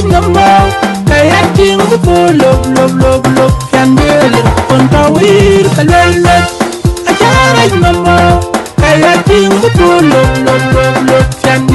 quay ngâm mơ Cây hát chiến với love, lộp lộp lộp lộp Chàng đưa lực còn cao ý cả lên lên Ai chá quay ngâm mơ love, love, chiến với vô lộp lộp lộp lộp Chàng